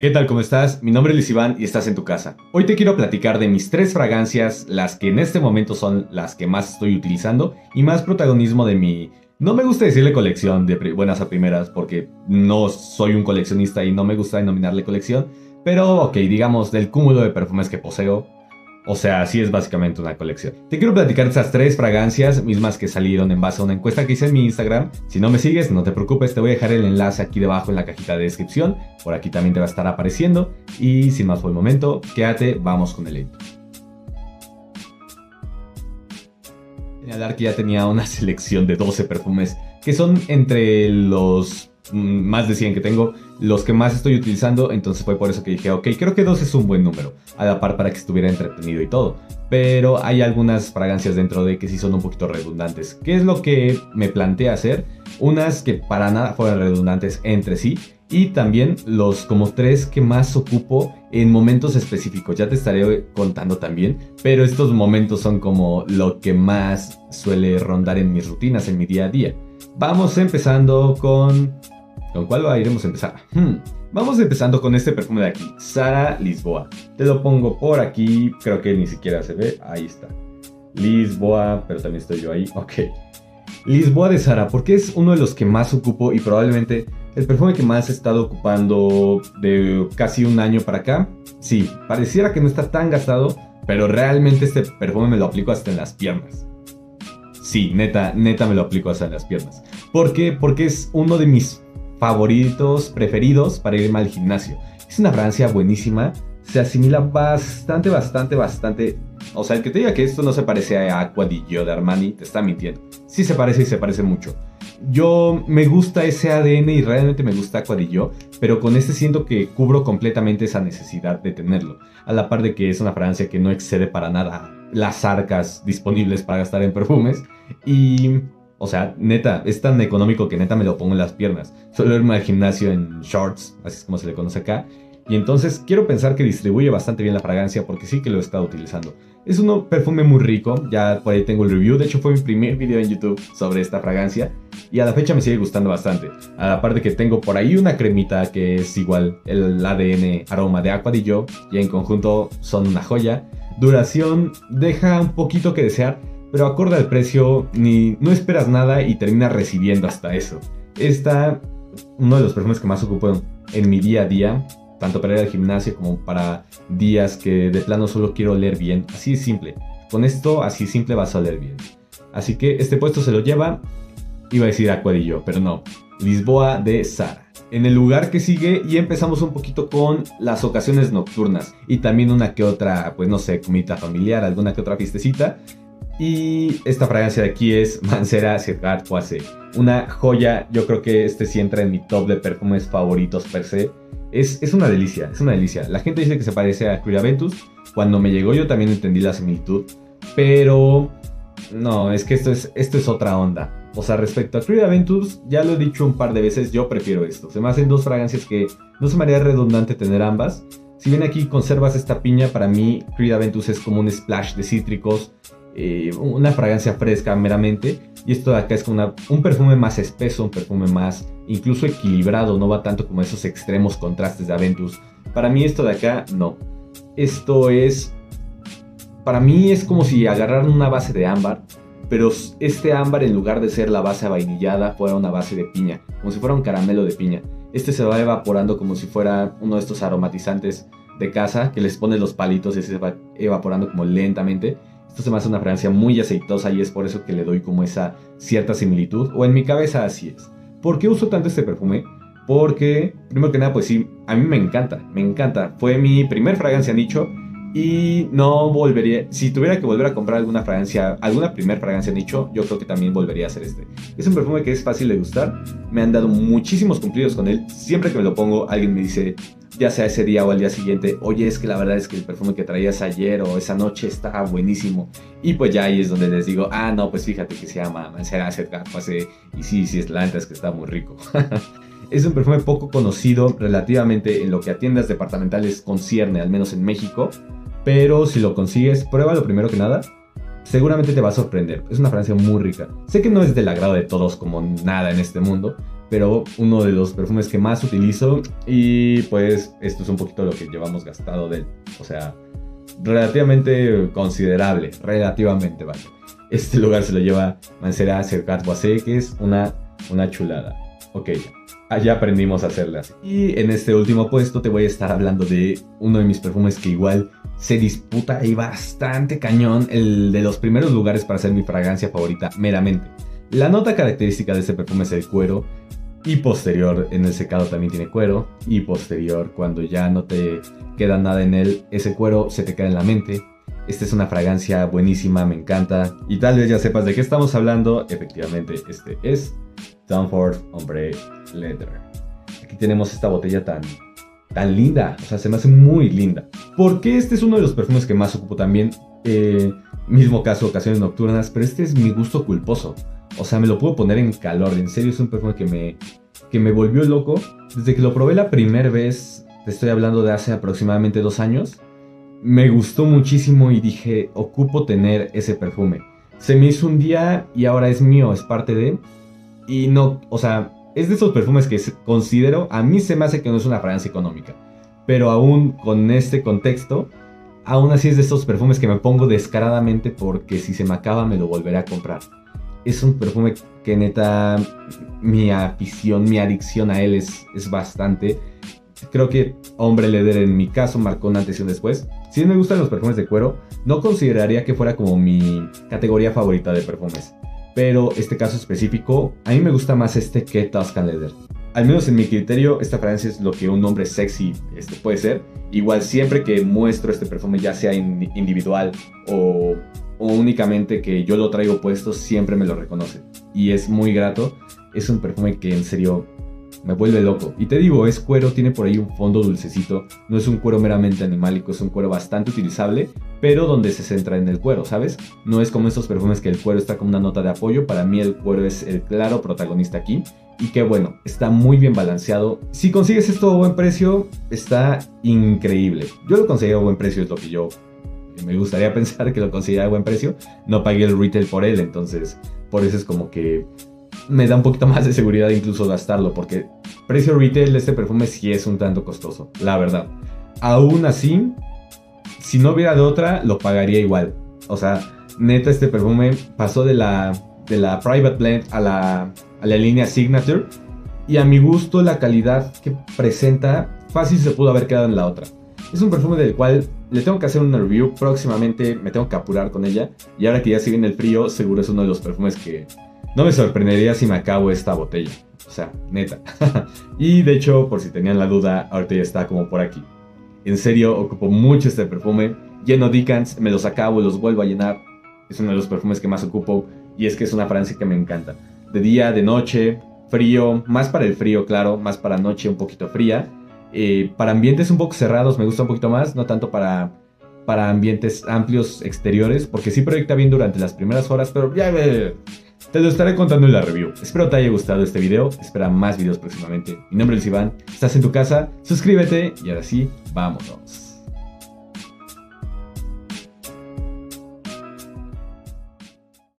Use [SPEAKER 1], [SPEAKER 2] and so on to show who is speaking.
[SPEAKER 1] ¿Qué tal? ¿Cómo estás? Mi nombre es Luis Iván y estás en tu casa. Hoy te quiero platicar de mis tres fragancias, las que en este momento son las que más estoy utilizando y más protagonismo de mi... No me gusta decirle colección de buenas a primeras porque no soy un coleccionista y no me gusta denominarle colección, pero ok, digamos del cúmulo de perfumes que poseo, o sea, así es básicamente una colección. Te quiero platicar esas tres fragancias, mismas que salieron en base a una encuesta que hice en mi Instagram. Si no me sigues, no te preocupes, te voy a dejar el enlace aquí debajo en la cajita de descripción. Por aquí también te va a estar apareciendo. Y sin más por el momento, quédate, vamos con el intro. Señalar que ya tenía una selección de 12 perfumes que son entre los más de 100 que tengo, los que más estoy utilizando, entonces fue por eso que dije, ok, creo que 2 es un buen número, a la par para que estuviera entretenido y todo. Pero hay algunas fragancias dentro de que sí son un poquito redundantes. ¿Qué es lo que me planteé hacer? Unas que para nada fueran redundantes entre sí y también los como tres que más ocupo en momentos específicos. Ya te estaré contando también, pero estos momentos son como lo que más suele rondar en mis rutinas, en mi día a día. Vamos empezando con ¿Con cuál iremos a empezar? Hmm, vamos empezando con este perfume de aquí, Sara Lisboa. Te lo pongo por aquí, creo que ni siquiera se ve, ahí está. Lisboa, pero también estoy yo ahí, ok. Lisboa de Sara, porque es uno de los que más ocupo y probablemente el perfume que más he estado ocupando de casi un año para acá. Sí, pareciera que no está tan gastado, pero realmente este perfume me lo aplico hasta en las piernas. Sí, neta, neta me lo aplico hasta en las piernas. ¿Por qué? Porque es uno de mis favoritos, preferidos para irme al gimnasio. Es una fragancia buenísima, se asimila bastante, bastante, bastante. O sea, el que te diga que esto no se parece a Aqua di Gio de Armani, te está mintiendo. Sí se parece y se parece mucho. Yo me gusta ese ADN y realmente me gusta Aqua pero con este siento que cubro completamente esa necesidad de tenerlo. A la par de que es una fragancia que no excede para nada las arcas disponibles para gastar en perfumes. Y o sea, neta, es tan económico que neta me lo pongo en las piernas. Suelo irme al gimnasio en shorts, así es como se le conoce acá. Y entonces quiero pensar que distribuye bastante bien la fragancia porque sí que lo he estado utilizando. Es un perfume muy rico, ya por ahí tengo el review, de hecho fue mi primer video en YouTube sobre esta fragancia y a la fecha me sigue gustando bastante. A la parte que tengo por ahí una cremita que es igual el ADN aroma de Aqua Gio y en conjunto son una joya. Duración deja un poquito que desear, pero acorde al precio, ni no esperas nada y terminas recibiendo hasta eso. Esta, uno de los perfumes que más ocupo en mi día a día, tanto para ir al gimnasio como para días que de plano solo quiero oler bien. Así es simple. Con esto, así simple vas a oler bien. Así que este puesto se lo lleva, iba a decir Acuadillo, pero no. Lisboa de Sara. En el lugar que sigue y empezamos un poquito con las ocasiones nocturnas y también una que otra, pues no sé, comida familiar, alguna que otra fiestecita. Y esta fragancia de aquí es Mancera Cigar Poissé. Una joya, yo creo que este sí entra en mi top de perfumes favoritos per se. Es, es una delicia, es una delicia. La gente dice que se parece a Creed Aventus. Cuando me llegó yo también entendí la similitud. Pero no, es que esto es, esto es otra onda. O sea, respecto a Creed Aventus, ya lo he dicho un par de veces, yo prefiero esto. Se me hacen dos fragancias que no se me haría redundante tener ambas. Si bien aquí conservas esta piña, para mí Creed Aventus es como un splash de cítricos eh, una fragancia fresca meramente. Y esto de acá es como un perfume más espeso, un perfume más incluso equilibrado, no va tanto como esos extremos contrastes de Aventus. Para mí esto de acá, no. Esto es... Para mí es como si agarraran una base de ámbar, pero este ámbar en lugar de ser la base vainillada fuera una base de piña, como si fuera un caramelo de piña. Este se va evaporando como si fuera uno de estos aromatizantes de casa que les pones los palitos y se va evaporando como lentamente. Esto se me hace una fragancia muy aceitosa y es por eso que le doy como esa cierta similitud, o en mi cabeza así es. ¿Por qué uso tanto este perfume? Porque, primero que nada, pues sí, a mí me encanta, me encanta. Fue mi primer fragancia nicho y no volvería, si tuviera que volver a comprar alguna fragancia, alguna primer fragancia nicho, yo creo que también volvería a hacer este. Es un perfume que es fácil de gustar, me han dado muchísimos cumplidos con él. Siempre que me lo pongo, alguien me dice, ya sea ese día o al día siguiente, oye, es que la verdad es que el perfume que traías ayer o esa noche está buenísimo. Y pues ya ahí es donde les digo, ah, no, pues fíjate que se llama Mancera Cerca Pase. Y sí, sí, es la es que está muy rico. es un perfume poco conocido relativamente en lo que a tiendas departamentales concierne, al menos en México. Pero si lo consigues, pruébalo primero que nada. Seguramente te va a sorprender. Es una fragancia muy rica. Sé que no es del agrado de todos como nada en este mundo, pero uno de los perfumes que más utilizo y pues esto es un poquito lo que llevamos gastado de él. O sea, relativamente considerable, relativamente, vale. Este lugar se lo lleva Mancera Cercat Boisé, que es una, una chulada. Ok, allá aprendimos a hacerlas. Y en este último puesto te voy a estar hablando de uno de mis perfumes que igual se disputa y bastante cañón, el de los primeros lugares para ser mi fragancia favorita meramente. La nota característica de este perfume es el cuero y posterior en el secado también tiene cuero y posterior cuando ya no te queda nada en él, ese cuero se te queda en la mente. Esta es una fragancia buenísima, me encanta. Y tal vez ya sepas de qué estamos hablando. Efectivamente, este es Tom Ford Hombre Leather. Aquí tenemos esta botella tan, tan linda. O sea, se me hace muy linda. Porque este es uno de los perfumes que más ocupo también. Eh, mismo caso, ocasiones nocturnas. Pero este es mi gusto culposo. O sea, me lo puedo poner en calor. En serio, es un perfume que me, que me volvió loco. Desde que lo probé la primera vez, te estoy hablando de hace aproximadamente dos años, me gustó muchísimo y dije, ocupo tener ese perfume. Se me hizo un día y ahora es mío, es parte de... Y no, o sea, es de esos perfumes que considero, a mí se me hace que no es una fragancia económica. Pero aún con este contexto, aún así es de estos perfumes que me pongo descaradamente porque si se me acaba me lo volveré a comprar es un perfume que neta mi afición, mi adicción a él es, es bastante. Creo que Hombre Leder en mi caso marcó un antes y después. Si me gustan los perfumes de cuero, no consideraría que fuera como mi categoría favorita de perfumes. Pero este caso específico, a mí me gusta más este que Tuscan Leather. Al menos en mi criterio, esta fragancia es lo que un hombre sexy este, puede ser. Igual siempre que muestro este perfume, ya sea individual o o únicamente que yo lo traigo puesto, siempre me lo reconoce. Y es muy grato. Es un perfume que en serio me vuelve loco. Y te digo, es cuero, tiene por ahí un fondo dulcecito. No es un cuero meramente animálico, es un cuero bastante utilizable, pero donde se centra en el cuero, ¿sabes? No es como estos perfumes que el cuero está como una nota de apoyo. Para mí el cuero es el claro protagonista aquí. Y que bueno, está muy bien balanceado. Si consigues esto a buen precio, está increíble. Yo lo conseguí a buen precio, es lo que yo me gustaría pensar que lo considera a buen precio, no pagué el retail por él, entonces por eso es como que me da un poquito más de seguridad incluso gastarlo, porque precio retail de este perfume sí es un tanto costoso, la verdad. Aún así, si no hubiera de otra, lo pagaría igual. O sea, neta este perfume pasó de la, de la Private Blend a la, a la línea Signature. Y a mi gusto la calidad que presenta fácil se pudo haber quedado en la otra. Es un perfume del cual le tengo que hacer una review próximamente, me tengo que apurar con ella. Y ahora que ya se viene el frío, seguro es uno de los perfumes que no me sorprendería si me acabo esta botella. O sea, neta. y de hecho, por si tenían la duda, ahorita ya está como por aquí. En serio, ocupo mucho este perfume. Lleno Dicans, me los acabo, los vuelvo a llenar. Es uno de los perfumes que más ocupo. Y es que es una fragancia que me encanta. De día, de noche, frío, más para el frío, claro, más para noche un poquito fría. Eh, para ambientes un poco cerrados me gusta un poquito más, no tanto para, para ambientes amplios exteriores, porque sí proyecta bien durante las primeras horas, pero ya te lo estaré contando en la review. Espero te haya gustado este video, espera más videos próximamente. Mi nombre es Iván, estás en tu casa, suscríbete y ahora sí, vámonos.